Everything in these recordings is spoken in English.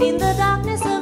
in the darkness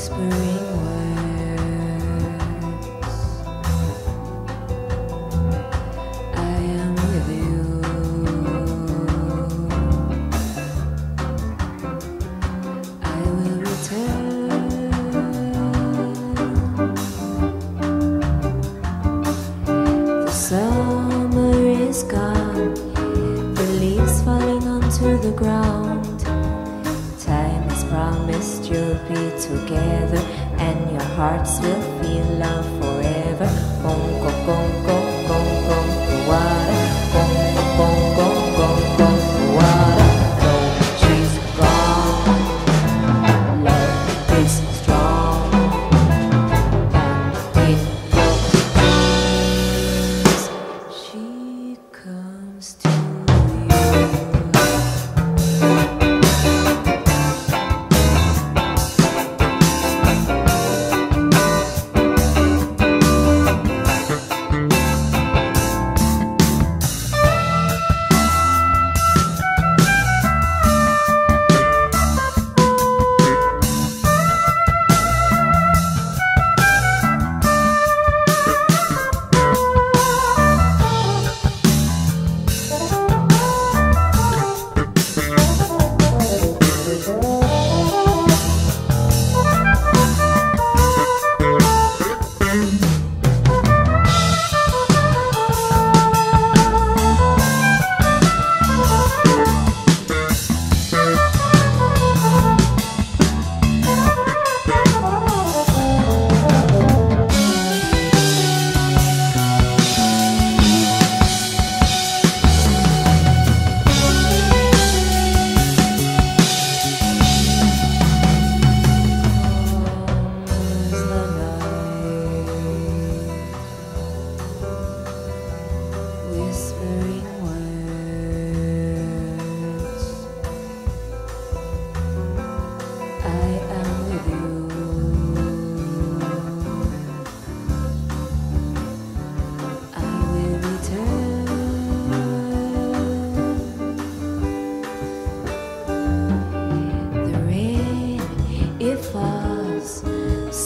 whispering.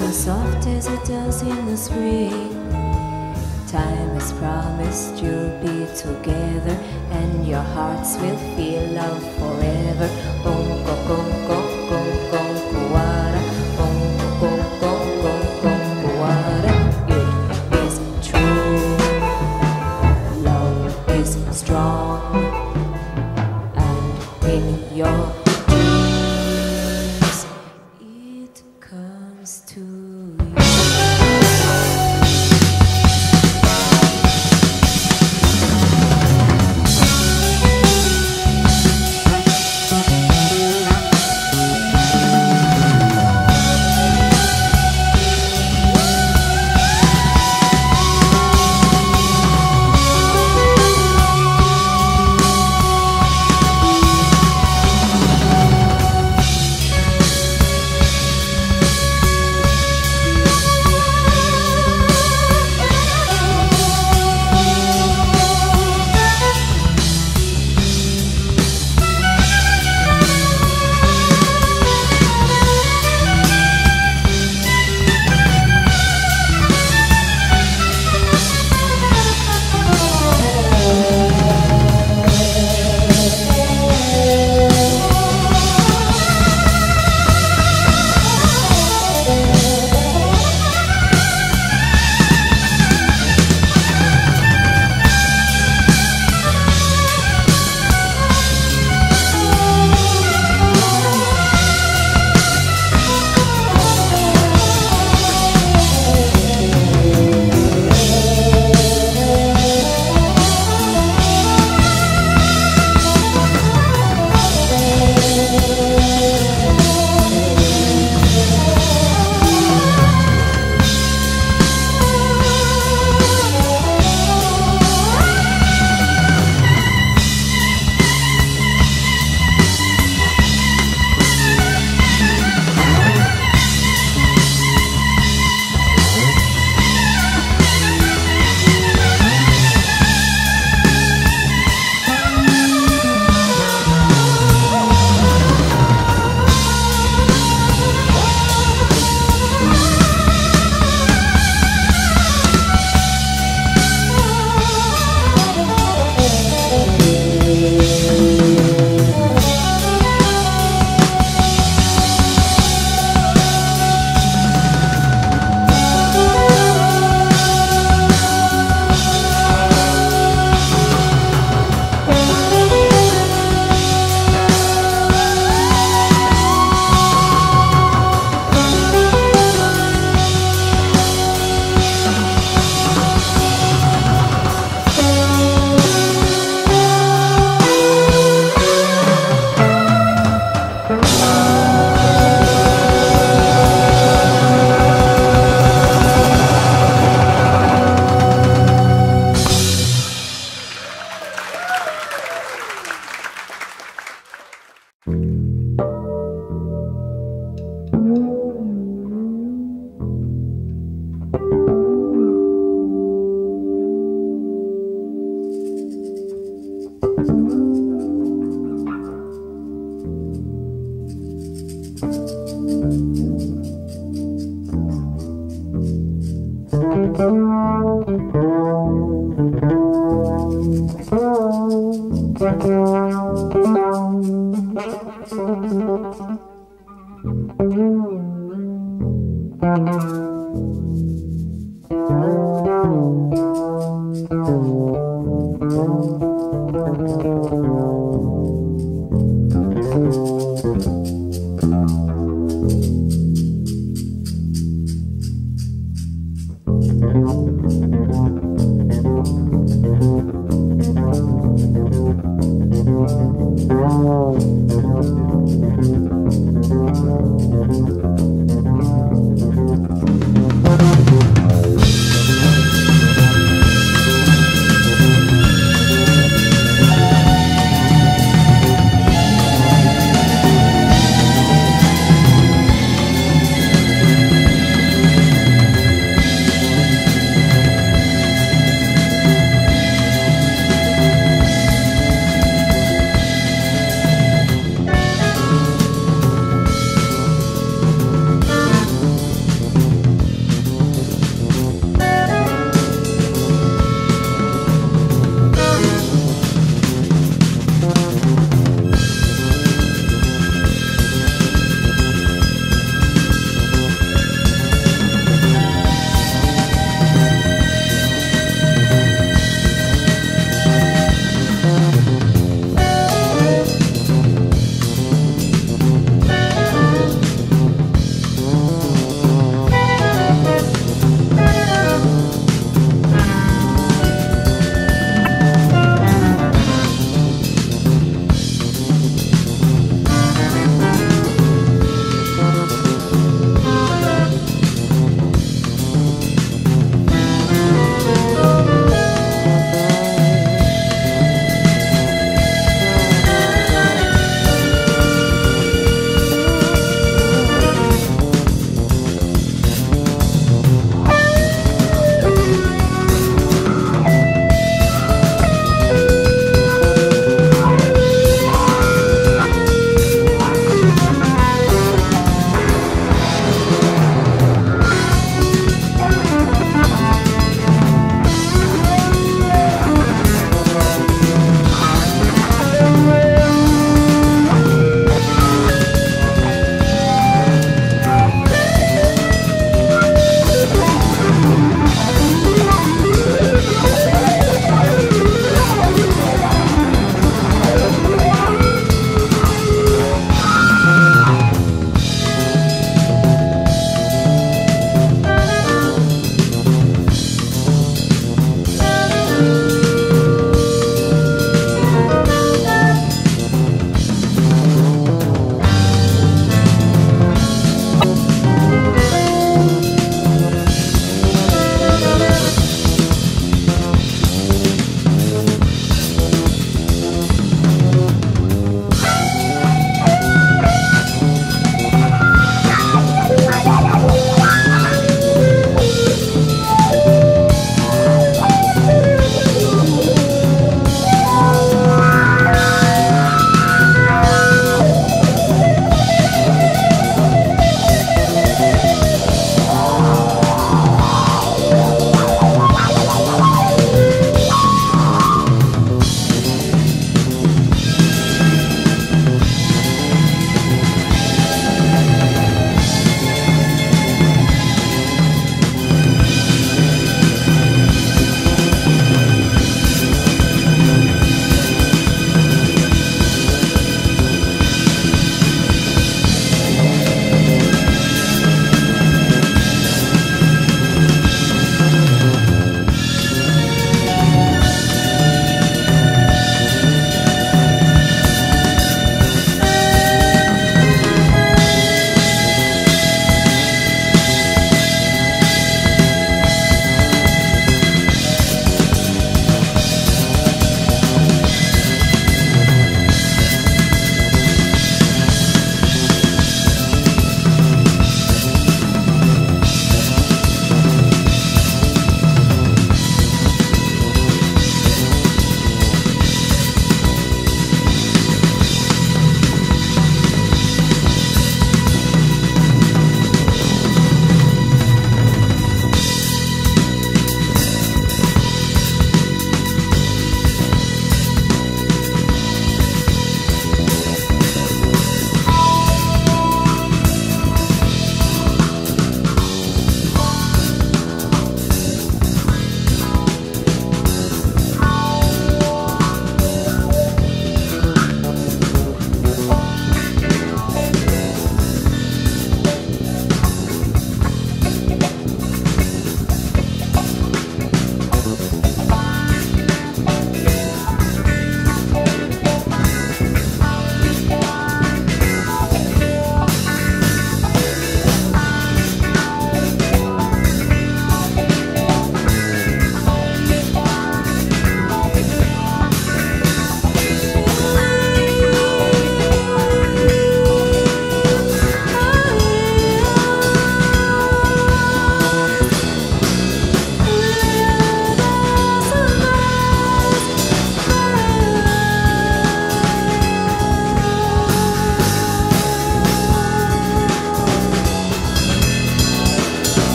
so soft as it does in the spring. Time has promised you'll be together, and your hearts will feel love forever. Bongo, bongo.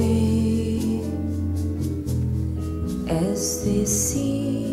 Away as they seem,